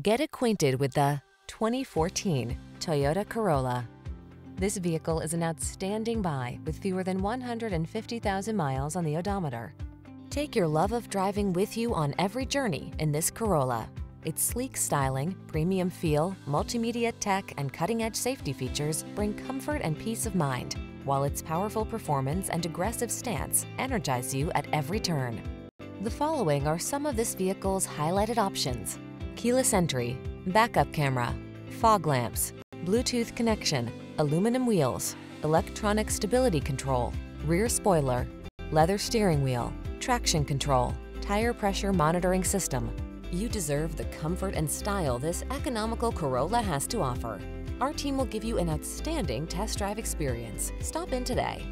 Get acquainted with the 2014 Toyota Corolla. This vehicle is an outstanding buy with fewer than 150,000 miles on the odometer. Take your love of driving with you on every journey in this Corolla. Its sleek styling, premium feel, multimedia tech, and cutting-edge safety features bring comfort and peace of mind, while its powerful performance and aggressive stance energize you at every turn. The following are some of this vehicle's highlighted options. Keyless entry, backup camera, fog lamps, Bluetooth connection, aluminum wheels, electronic stability control, rear spoiler, leather steering wheel, traction control, tire pressure monitoring system. You deserve the comfort and style this economical Corolla has to offer. Our team will give you an outstanding test drive experience. Stop in today.